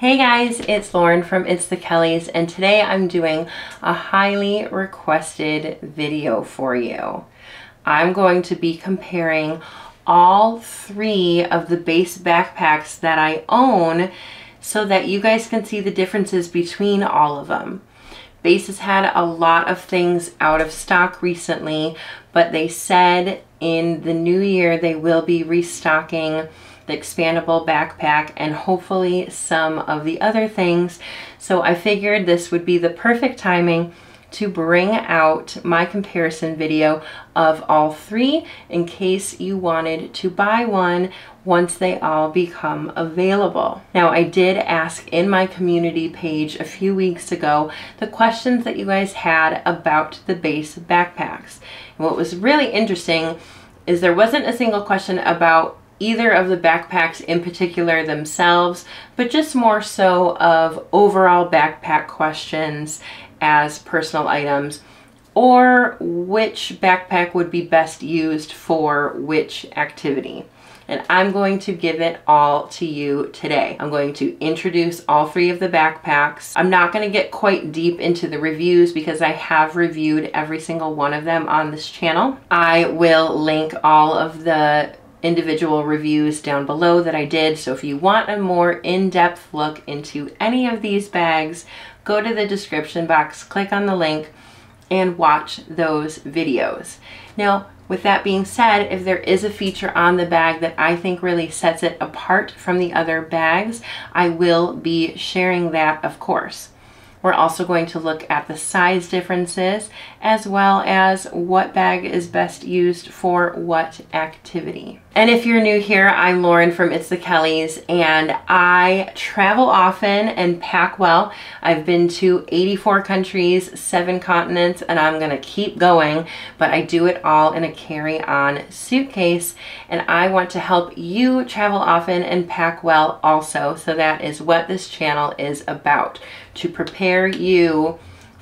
Hey guys, it's Lauren from It's the Kellys and today I'm doing a highly requested video for you. I'm going to be comparing all three of the Beis backpacks that I own so that you guys can see the differences between all of them. Beis has had a lot of things out of stock recently, but they said in the new year they will be restocking the expandable backpack and hopefully some of the other things. So I figured this would be the perfect timing to bring out my comparison video of all three in case you wanted to buy one once they all become available. Now I did ask in my community page a few weeks ago the questions that you guys had about the Beis backpacks. And what was really interesting is there wasn't a single question about either of the backpacks in particular themselves, but just more so of overall backpack questions as personal items or which backpack would be best used for which activity. And I'm going to give it all to you today. I'm going to introduce all three of the backpacks. I'm not going to get quite deep into the reviews because I have reviewed every single one of them on this channel. I will link all of the individual reviews down below that I did. So if you want a more in-depth look into any of these bags, go to the description box, click on the link, and watch those videos. Now, with that being said, if there is a feature on the bag that I think really sets it apart from the other bags, I will be sharing that, of course. We're also going to look at the size differences as well as what bag is best used for what activity. And if you're new here, I'm Lauren from It's the Kellys and I travel often and pack well. I've been to 84 countries, seven continents, and I'm gonna keep going, but I do it all in a carry-on suitcase. And I want to help you travel often and pack well also. So that is what this channel is about, to prepare you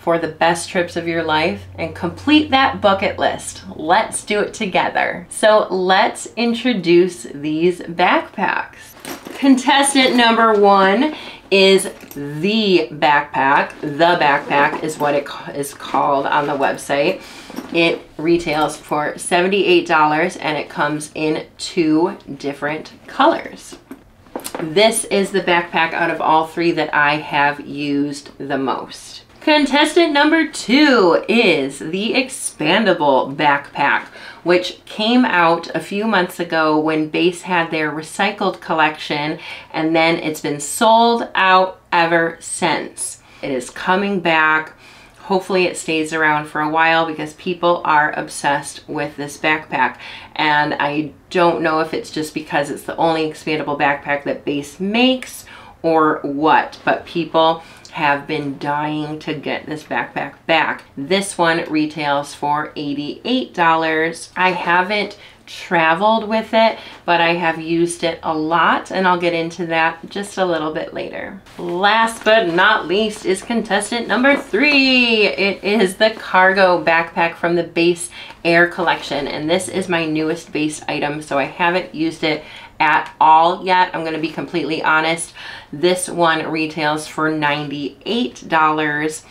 for the best trips of your life and complete that bucket list. Let's do it together. So let's introduce these backpacks. Contestant number one is the backpack. The backpack is what it is called on the website. It retails for $78 and it comes in two different colors. This is the backpack out of all three that I have used the most. Contestant number two is the expandable backpack, which came out a few months ago when Beis had their recycled collection, and then it's been sold out ever since. It is coming back. Hopefully it stays around for a while because people are obsessed with this backpack. And I don't know if it's just because it's the only expandable backpack that Beis makes or what, but people have been dying to get this backpack back. This one retails for $88. I haven't traveled with it, but I have used it a lot and I'll get into that just a little bit later. Last but not least is contestant number three. It is the cargo backpack from the Beis Air collection and this is my newest Beis item so I haven't used it at all yet. I'm going to be completely honest. This one retails for $98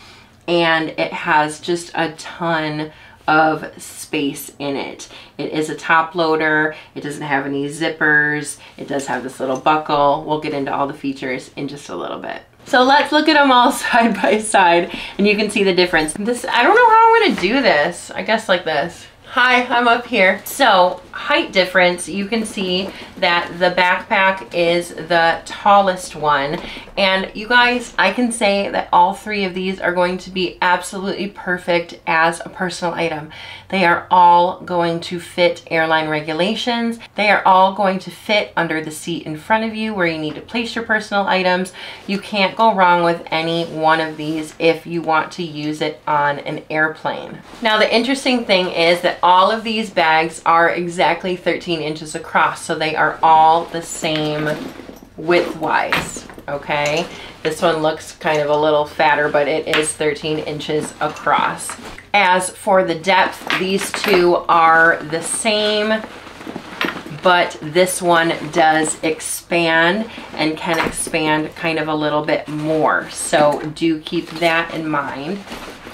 and it has just a ton of space in it. It is a top loader. It doesn't have any zippers. It does have this little buckle. We'll get into all the features in just a little bit. So let's look at them all side by side and you can see the difference. This, I don't know how I'm gonna do this. I guess like this. Hi, I'm up here. So height difference, you can see that the backpack is the tallest one. And you guys, I can say that all three of these are going to be absolutely perfect as a personal item. They are all going to fit airline regulations. They are all going to fit under the seat in front of you where you need to place your personal items. You can't go wrong with any one of these if you want to use it on an airplane. Now the interesting thing is that all of these bags are exactly 13 inches across, so they are all the same width-wise, okay? This one looks kind of a little fatter, but it is 13 inches across. As for the depth, these two are the same but this one does expand and can expand kind of a little bit more. So do keep that in mind.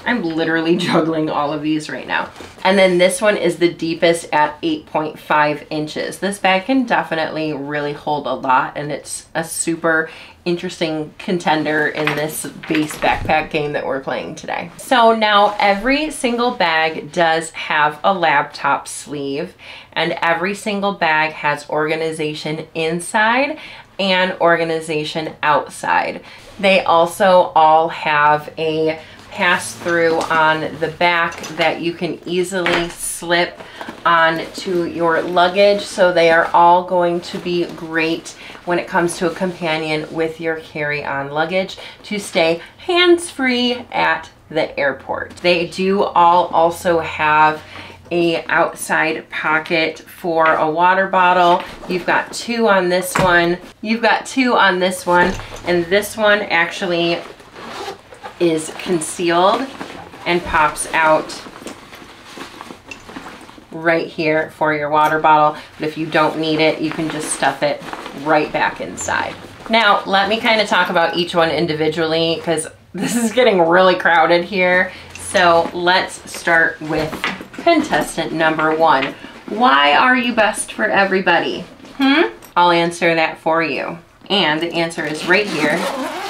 I'm literally juggling all of these right now. And then this one is the deepest at 8.5 inches. This bag can definitely really hold a lot and it's a super interesting contender in this Beis backpack game that we're playing today. So now every single bag does have a laptop sleeve and every single bag has organization inside and organization outside. They also all have a pass through on the back that you can easily slip onto your luggage. So they are all going to be great when it comes to a companion with your carry-on luggage to stay hands-free at the airport. They do all also have a outside pocket for a water bottle. You've got two on this one. You've got two on this one. And this one actually is concealed and pops out right here for your water bottle. But if you don't need it, you can just stuff it right back inside. Now, let me kind of talk about each one individually because this is getting really crowded here. So let's start with contestant number one. Why are you best for everybody? Hmm? I'll answer that for you. And the answer is right here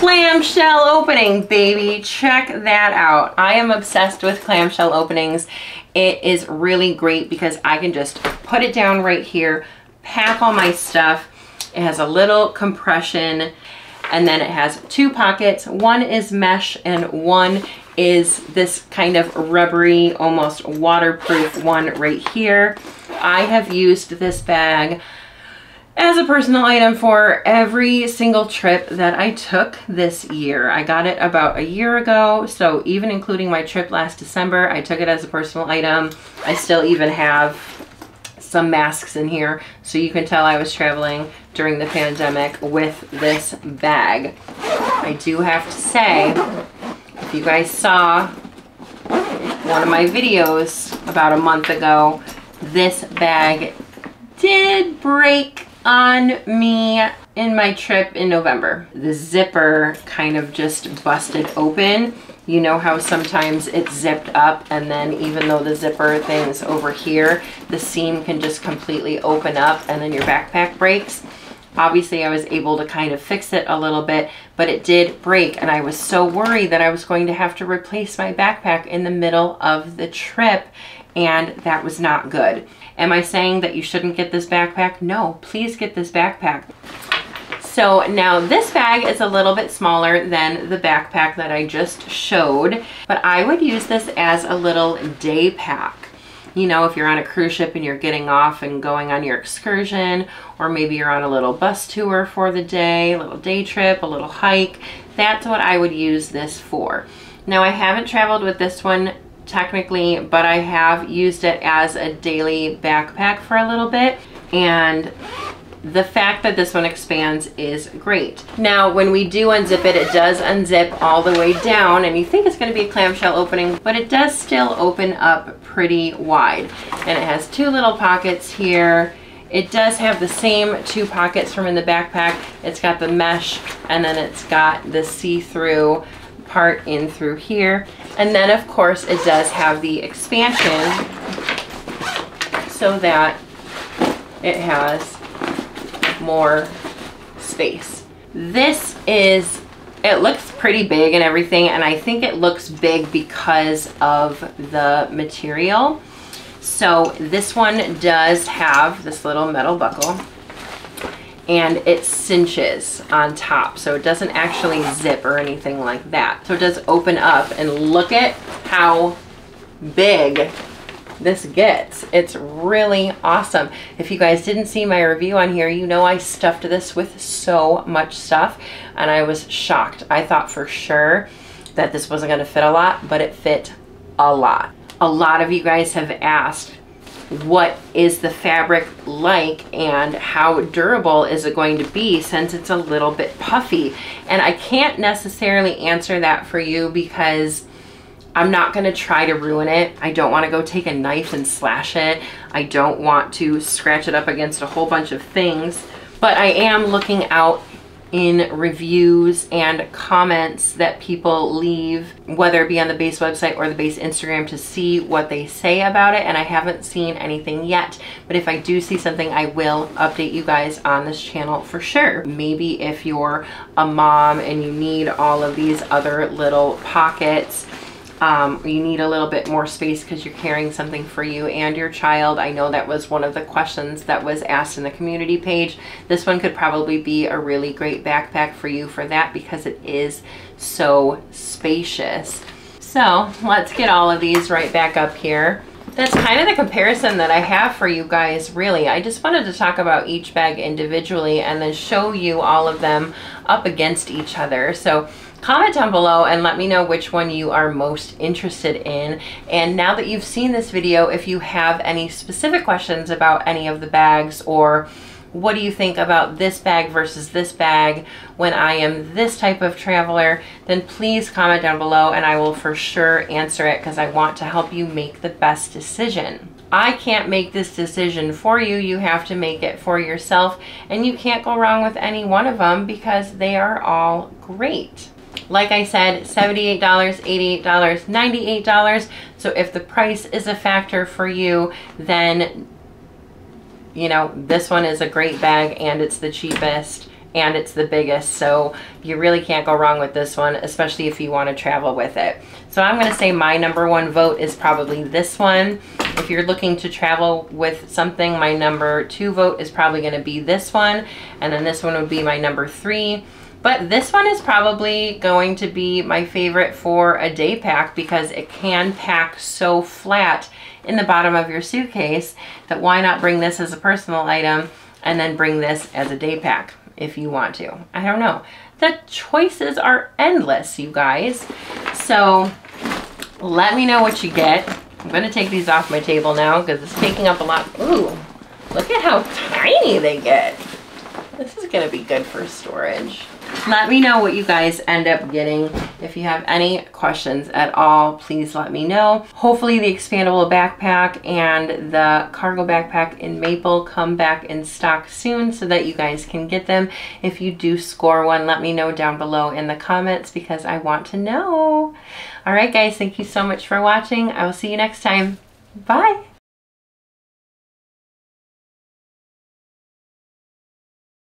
clamshell opening, baby. Check that out. I am obsessed with clamshell openings. It is really great because I can just put it down right here, pack all my stuff. It has a little compression and then it has two pockets. One is mesh and one is this kind of rubbery, almost waterproof one right here. I have used this bag as a personal item for every single trip that I took this year. I got it about a year ago, so even including my trip last December, I took it as a personal item. I still even have some masks in here, so you can tell I was traveling during the pandemic with this bag. I do have to say, if you guys saw one of my videos about a month ago, this bag did break on me in my trip in November. The zipper kind of just busted open. You know how sometimes it's zipped up and then even though the zipper thing is over here, the seam can just completely open up and then your backpack breaks. Obviously, I was able to kind of fix it a little bit, but it did break and I was so worried that I was going to have to replace my backpack in the middle of the trip and that was not good. Am I saying that you shouldn't get this backpack? No, please get this backpack. So now this bag is a little bit smaller than the backpack that I just showed, but I would use this as a little day pack. You know, if you're on a cruise ship and you're getting off and going on your excursion, or maybe you're on a little bus tour for the day, a little day trip, a little hike, that's what I would use this for. Now I haven't traveled with this one technically, but I have used it as a daily backpack for a little bit. And the fact that this one expands is great. Now, when we do unzip it, it does unzip all the way down and you think it's gonna be a clamshell opening, but it does still open up pretty wide. And it has two little pockets here. It does have the same two pockets from in the backpack. It's got the mesh and then it's got the see-through part in through here. And then of course it does have the expansion so that it has more space. This is, it looks pretty big and everything and I think it looks big because of the material. So this one does have this little metal buckle and it cinches on top. So it doesn't actually zip or anything like that. So it does open up and look at how big this gets. It's really awesome. If you guys didn't see my review on here, you know I stuffed this with so much stuff and I was shocked. I thought for sure that this wasn't gonna fit a lot, but it fit a lot. A lot of you guys have asked what is the fabric like and how durable is it going to be since it's a little bit puffy. And I can't necessarily answer that for you because I'm not gonna try to ruin it. I don't wanna go take a knife and slash it. I don't want to scratch it up against a whole bunch of things, but I am looking out in reviews and comments that people leave, whether it be on the Beis website or the Beis Instagram to see what they say about it. And I haven't seen anything yet, but if I do see something, I will update you guys on this channel for sure. Maybe if you're a mom and you need all of these other little pockets, um, you need a little bit more space because you're carrying something for you and your child. I know that was one of the questions that was asked in the community page. This one could probably be a really great backpack for you for that because it is so spacious. So let's get all of these right back up here. That's kind of the comparison that I have for you guys, really. I just wanted to talk about each bag individually and then show you all of them up against each other. So comment down below and let me know which one you are most interested in. And now that you've seen this video, if you have any specific questions about any of the bags or what do you think about this bag versus this bag when I am this type of traveler, then please comment down below and I will for sure answer it because I want to help you make the best decision. I can't make this decision for you. You have to make it for yourself and you can't go wrong with any one of them because they are all great. Like I said, $78, $88, $98. So if the price is a factor for you, then, you know, this one is a great bag and it's the cheapest and it's the biggest. So you really can't go wrong with this one, especially if you want to travel with it. So I'm going to say my number one vote is probably this one. If you're looking to travel with something, my number two vote is probably going to be this one. And then this one would be my number three. But this one is probably going to be my favorite for a day pack because it can pack so flat in the bottom of your suitcase that why not bring this as a personal item and then bring this as a day pack if you want to. I don't know. The choices are endless, you guys. So let me know what you get. I'm going to take these off my table now because it's taking up a lot. Ooh, look at how tiny they get. This is going to be good for storage. Let me know what you guys end up getting. If you have any questions at all, please let me know. Hopefully the expandable backpack and the cargo backpack in maple come back in stock soon so that you guys can get them. If you do score one, let me know down below in the comments because I want to know. All right, guys, thank you so much for watching. I will see you next time. Bye.